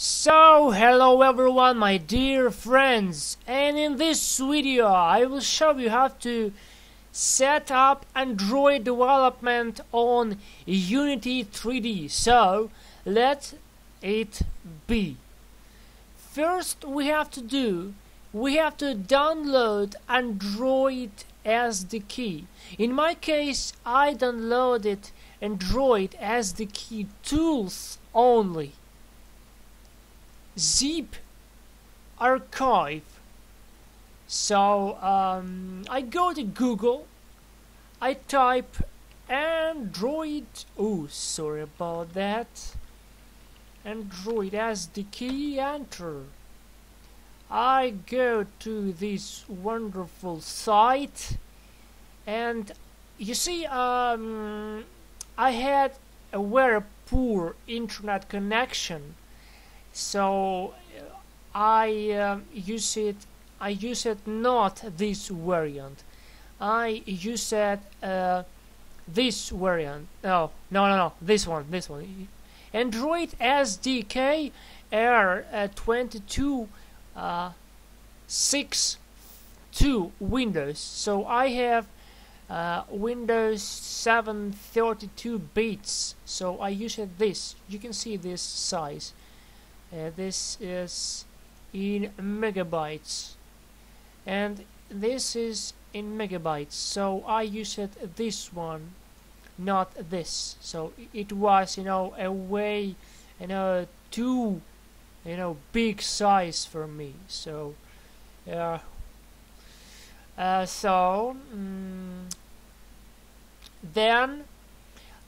So, hello everyone my dear friends and in this video I will show you how to set up Android development on Unity 3D. So, let it be. First we have to do, we have to download Android SDK. In my case I downloaded Android SDK tools only zip archive. So um, I go to Google I type Android oh sorry about that. Android SDK enter. I go to this wonderful site and you see um, I had a very poor internet connection so I uh, use it I use it not this variant. I use it uh, this variant. Oh no no no this one this one. Android SDK Air uh, 22 uh, 6 2 Windows. So I have uh, Windows 7 32 bits. So I use it this. You can see this size uh, this is in megabytes. And this is in megabytes. So I used this one not this. So it was you know a way you know too you know big size for me. So yeah. Uh, so mm, then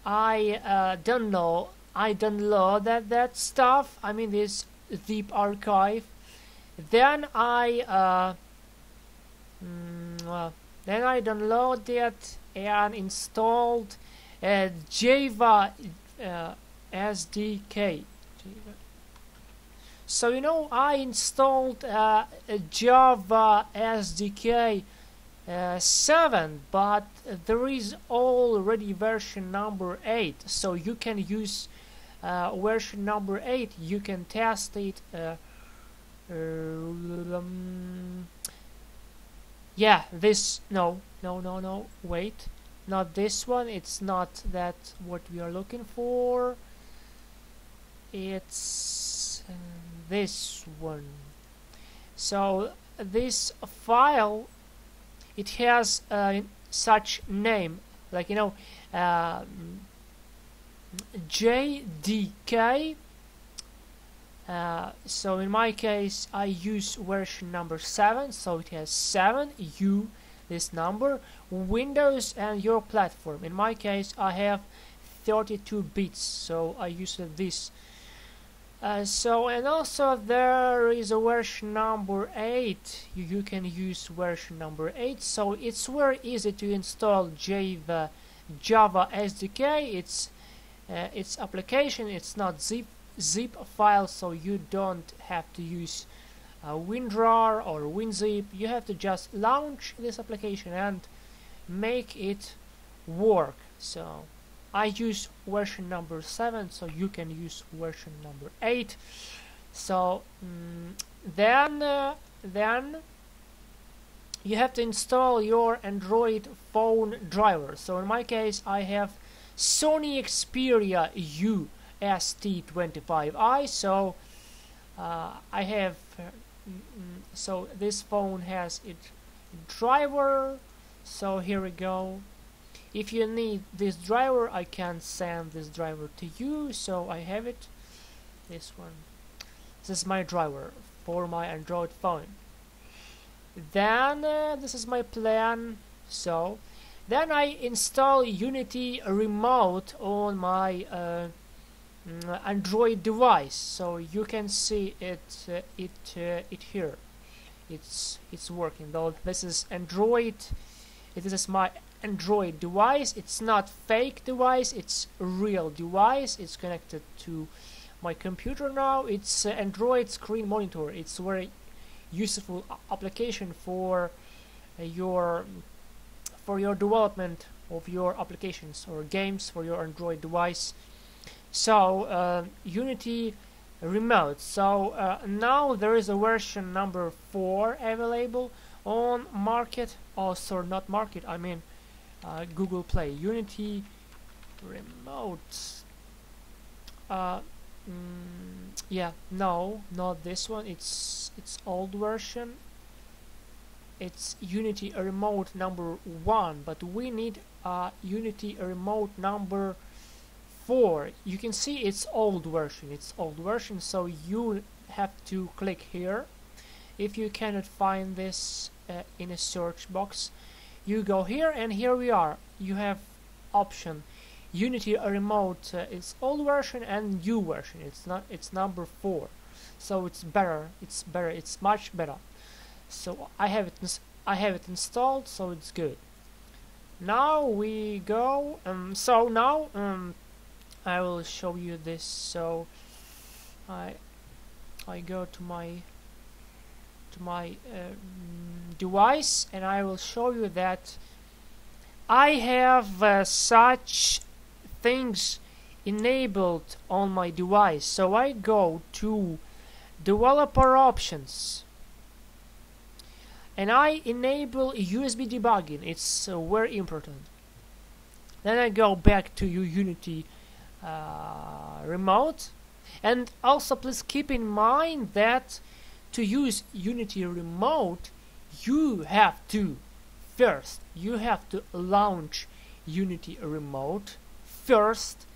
I uh, don't know I download that that stuff. I mean this zip archive. Then I uh, mm, then I download it and installed a Java uh, SDK so you know I installed uh, a Java SDK uh, 7 but there is already version number 8 so you can use uh, version number 8 you can test it uh, um, yeah this no no no no wait. Not this one it's not that what we are looking for. It's uh, this one. So this file it has uh, such name like you know um, JDK uh, so in my case I use version number 7 so it has 7 U this number Windows and your platform. In my case I have 32 bits so I use this. Uh, so and also there is a version number 8 you, you can use version number 8 so it's very easy to install Java Java SDK it's uh, its application it's not zip zip file so you don't have to use uh, WinRAR or WinZip. You have to just launch this application and make it work. So I use version number 7 so you can use version number 8 so mm, then uh, then you have to install your Android phone driver. So in my case I have Sony Xperia U ST25i so uh, I have uh, so this phone has its driver. So here we go. If you need this driver I can send this driver to you. So I have it. This one. This is my driver for my Android phone. Then uh, this is my plan. So then I install Unity Remote on my uh, mm, Android device, so you can see it uh, it uh, it here. It's it's working. Though this is Android, this is my Android device. It's not fake device. It's real device. It's connected to my computer now. It's uh, Android screen monitor. It's very useful application for uh, your for your development of your applications or games for your Android device. So uh, Unity remote. So uh, now there is a version number 4 available on market. Also not market I mean uh, Google Play. Unity remote. Uh, mm, yeah no not this one. It's it's old version it's Unity remote number one but we need uh, Unity remote number four. You can see it's old version it's old version so you have to click here. If you cannot find this uh, in a search box you go here and here we are. You have option. Unity remote uh, is old version and new version. It's not it's number four. So it's better it's better it's much better so I have it I have it installed so it's good. Now we go um, so now um, I will show you this. So I I go to my to my uh, device and I will show you that I have uh, such things enabled on my device. So I go to developer options and I enable USB debugging. It's uh, very important. Then I go back to Unity uh, remote. And also please keep in mind that to use Unity remote you have to first you have to launch Unity remote first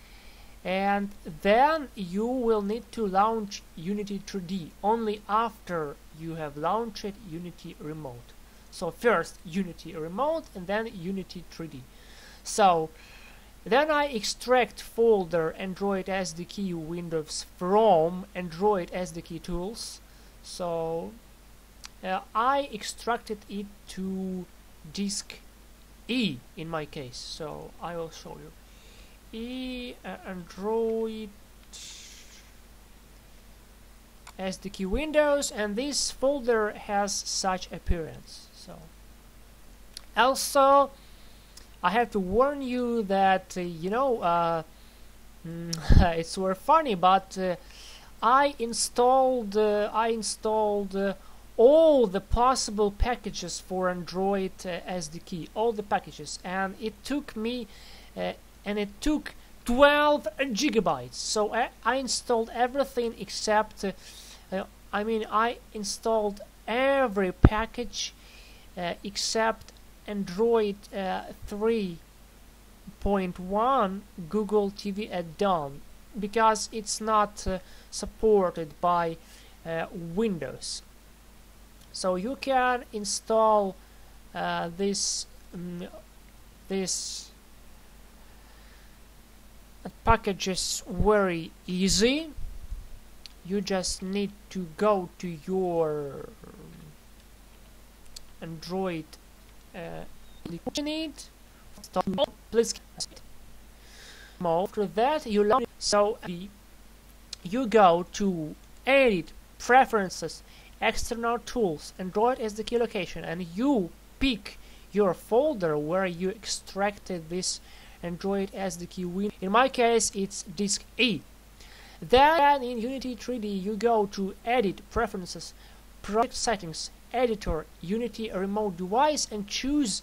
and then you will need to launch Unity 3D only after you have launched Unity Remote. So first Unity Remote and then Unity 3D. So then I extract folder Android SDK Windows from Android SDK tools. So uh, I extracted it to disk E in my case. So I will show you. E uh, Android SDK Windows and this folder has such appearance. So also I have to warn you that uh, you know uh, it's very funny but uh, I installed uh, I installed uh, all the possible packages for Android SDK all the packages and it took me and it took 12 gigabytes. So I, I installed everything except uh, I mean I installed every package uh, except Android uh, 3.1 Google TV add-on because it's not uh, supported by uh, Windows. So you can install uh, this um, this packages very easy. You just need to go to your Android uh, need. Please after that you launch so you go to edit preferences external tools. Android SDK location. And you pick your folder where you extracted this Android SDK win in my case it's disk E then in Unity 3D you go to Edit Preferences, Project Settings, Editor, Unity Remote Device and choose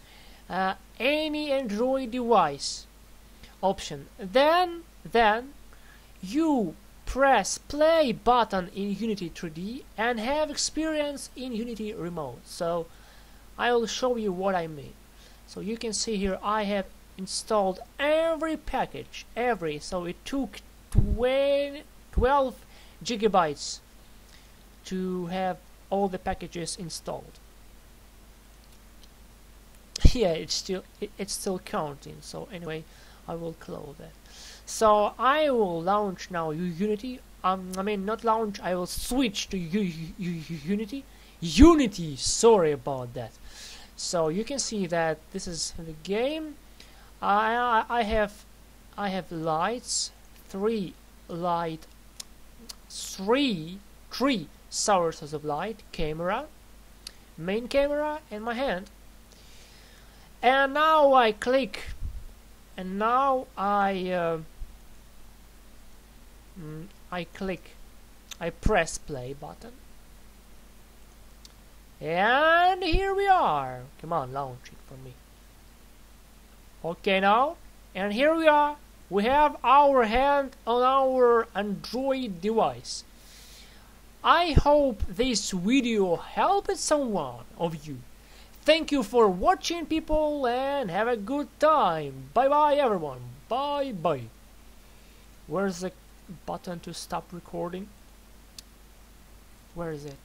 uh, any Android device option. Then, then you press play button in Unity 3D and have experience in Unity Remote. So I will show you what I mean. So you can see here I have installed every package, every, so it took 20, 12 gigabytes to have all the packages installed. Yeah it's still it, it's still counting so anyway I will close that. So I will launch now Unity. Um, I mean not launch I will switch to U U Unity. Unity sorry about that. So you can see that this is the game I, I, have I have lights three light three three sources of light camera main camera and my hand and now I click and now I uh, mm, I click I press play button. And here we are. Come on, launch it for me. Okay now, and here we are. We have our hand on our Android device. I hope this video helped someone of you. Thank you for watching people and have a good time. Bye bye everyone. Bye bye. Where's the button to stop recording? Where is it?